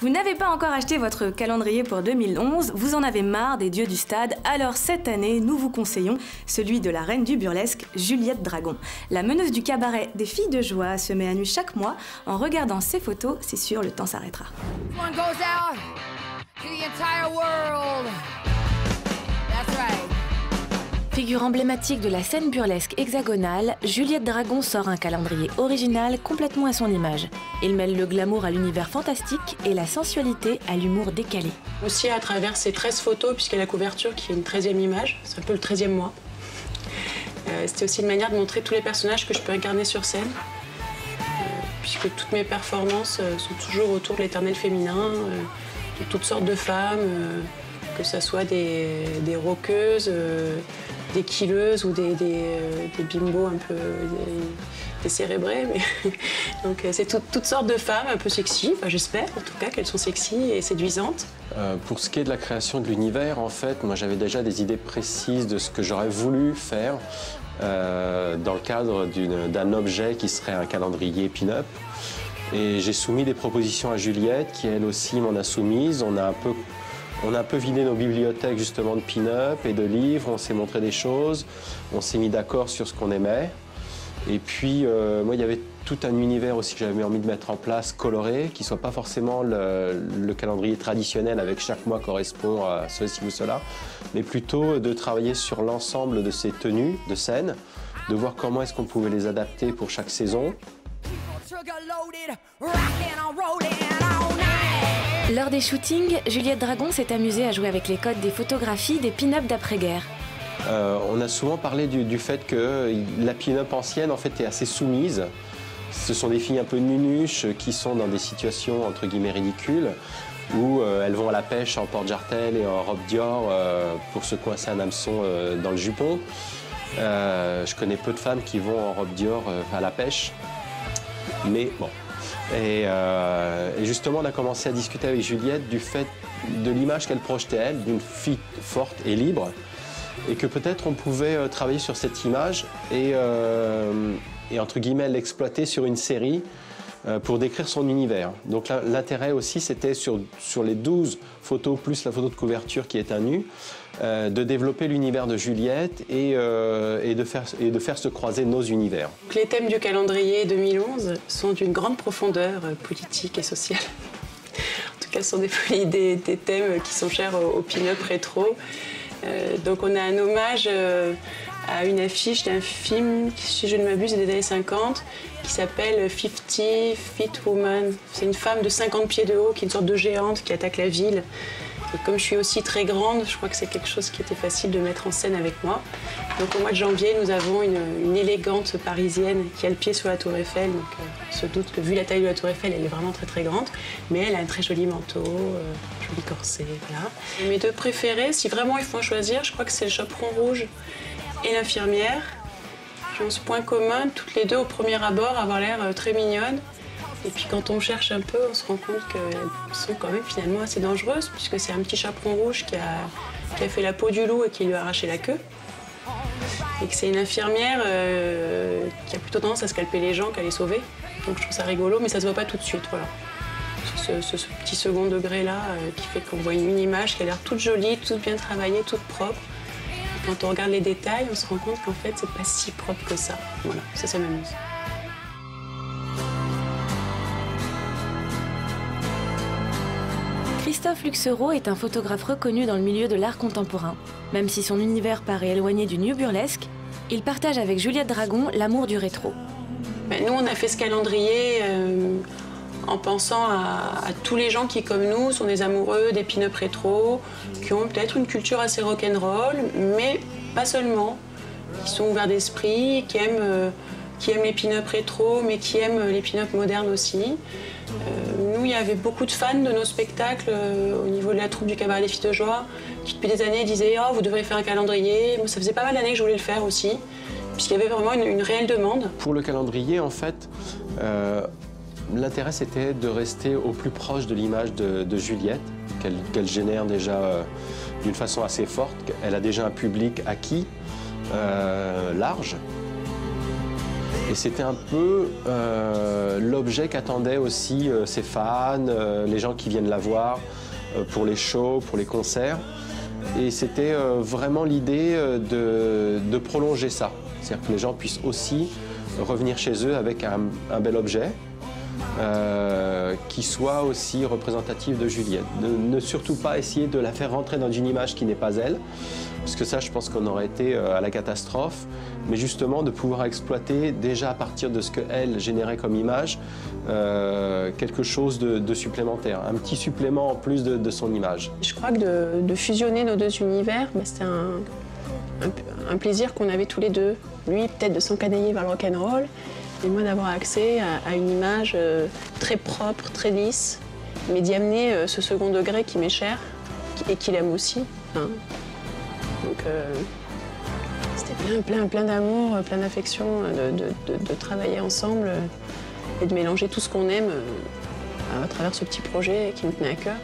Vous n'avez pas encore acheté votre calendrier pour 2011, vous en avez marre des dieux du stade, alors cette année, nous vous conseillons celui de la reine du burlesque, Juliette Dragon. La meneuse du cabaret des filles de joie se met à nu chaque mois. En regardant ses photos, c'est sûr, le temps s'arrêtera. Figure emblématique de la scène burlesque hexagonale, Juliette Dragon sort un calendrier original complètement à son image. Il mêle le glamour à l'univers fantastique et la sensualité à l'humour décalé. Aussi à travers ces 13 photos, puisqu'il y a la couverture qui est une 13e image, c'est un peu le 13e mois. Euh, c'était aussi une manière de montrer tous les personnages que je peux incarner sur scène, euh, puisque toutes mes performances euh, sont toujours autour de l'éternel féminin, de toutes sortes de femmes, que ce soit des, des rockeuses, des killeuses ou des, bimbos un peu décérébrés. Mais... Donc c'est toutes sortes de femmes un peu sexy, j'espère en tout cas qu'elles sont sexy et séduisantes. Euh, pour ce qui est de la création de l'univers, en fait, moi j'avais déjà des idées précises de ce que j'aurais voulu faire euh, dans le cadre d'un objet qui serait un calendrier pin-up. Et j'ai soumis des propositions à Juliette, qui elle aussi m'en a soumise. On a un peu on a un peu vidé nos bibliothèques justement de pin-up et de livres, on s'est montré des choses, on s'est mis d'accord sur ce qu'on aimait. Et puis, euh, moi, il y avait tout un univers aussi que j'avais envie de mettre en place, coloré, qui soit pas forcément le, calendrier traditionnel avec chaque mois correspond à ceci ou cela, mais plutôt de travailler sur l'ensemble de ces tenues de scène, de voir comment est-ce qu'on pouvait les adapter pour chaque saison. Lors des shootings, Juliette Dragon s'est amusée à jouer avec les codes des photographies des pin-up d'après-guerre. Euh, on a souvent parlé du, fait que la pin-up ancienne en fait est assez soumise. Ce sont des filles un peu nunuches qui sont dans des situations entre guillemets ridicules où euh, elles vont à la pêche en porte-jartel et en robe Dior euh, pour se coincer un hameçon dans le jupon. je connais peu de femmes qui vont en robe Dior à la pêche. Mais bon, euh, et, justement, on a commencé à discuter avec Juliette du fait de l'image qu'elle projetait, elle, d'une fille forte et libre, et que peut-être on pouvait euh, travailler sur cette image et, euh, et entre guillemets, l'exploiter sur une série pour décrire son univers. Donc l'intérêt aussi, c'était sur, sur les 12 photos, plus la photo de couverture qui est un nu, euh, de développer l'univers de Juliette et, euh, et, de faire, et de faire se croiser nos univers. Les thèmes du calendrier 2011 sont d'une grande profondeur politique et sociale. En tout cas, ce sont des, des, des thèmes qui sont chers au, pin-up rétro. donc on a un hommage à une affiche d'un film, si je ne m'abuse, des années 50, qui s'appelle 50 Feet Woman. C'est une femme de 50 pieds de haut qui est une sorte de géante qui attaque la ville. Comme je suis aussi très grande, je crois que c'est quelque chose qui était facile de mettre en scène avec moi. Donc au mois de janvier, nous avons une, élégante parisienne qui a le pied sur la tour Eiffel. Donc euh, on se doute que vu la taille de la tour Eiffel, elle est vraiment très très grande. Mais elle a un très joli manteau, euh, joli corset, mes deux préférés, si vraiment il faut en choisir, je crois que c'est le chaperon rouge et l'infirmière qui ont ce point commun, toutes les deux au premier abord, avoir l'air euh, très mignonnes. Et puis quand on cherche un peu, on se rend compte qu'elles sont quand même finalement assez dangereuses, puisque c'est un petit chaperon rouge qui a, fait la peau du loup et qui lui a arraché la queue. Et que c'est une infirmière euh, qui a plutôt tendance à scalper les gens qu'à les sauver. Donc je trouve ça rigolo, mais ça se voit pas tout de suite. Voilà. Ce, petit second degré là euh, qui fait qu'on voit une image qui a l'air toute jolie, toute bien travaillée, toute propre quand on regarde les détails, on se rend compte qu'en fait, c'est pas si propre que ça. Voilà, ça, ça m'amuse. Christophe Luxereau est un photographe reconnu dans le milieu de l'art contemporain. Même si son univers paraît éloigné du new burlesque, il partage avec Juliette Dragon l'amour du rétro. Ben, nous, on a fait ce calendrier euh, en pensant à, tous les gens qui, comme nous, sont des amoureux des pin-up rétro, qui ont peut-être une culture assez rock'n'roll, mais pas seulement, qui sont ouverts d'esprit, qui aiment, euh, qui aiment les pin-up rétro, mais qui aiment les pin-up modernes aussi. Euh, nous, il y avait beaucoup de fans de nos spectacles euh, au niveau de la troupe du cabaret des filles de joie, qui depuis des années disaient Oh, vous devrez faire un calendrier. Ça faisait pas mal d'années que je voulais le faire aussi, puisqu'il y avait vraiment une, réelle demande. Pour le calendrier, en fait, L'intérêt, c'était de rester au plus proche de l'image de, Juliette, qu'elle génère déjà euh, d'une façon assez forte. Elle a déjà un public acquis, euh, large. Et c'était un peu euh, l'objet qu'attendaient aussi ses fans, les gens qui viennent la voir pour les shows, pour les concerts. Et c'était vraiment l'idée de, prolonger ça. C'est-à-dire que les gens puissent aussi revenir chez eux avec un bel objet, euh, qui soit aussi représentative de Juliette. ne surtout pas essayer de la faire rentrer dans une image qui n'est pas elle, parce que ça, je pense qu'on aurait été euh, à la catastrophe, mais justement de pouvoir exploiter déjà à partir de ce qu'elle générait comme image, euh, quelque chose de, supplémentaire, un petit supplément en plus de, son image. Je crois que de, fusionner nos deux univers, bah, c'était un, un, plaisir qu'on avait tous les deux. Lui, peut-être de s'encanailler vers le rock'n'roll, et moi d'avoir accès à, une image euh, très propre, très lisse, mais d'y amener euh, ce second degré qui m'est cher et qu'il aime aussi. Hein. Donc euh, c'était plein, plein, plein d'amour, plein d'affection de, travailler ensemble et de mélanger tout ce qu'on aime à travers ce petit projet qui me tenait à cœur.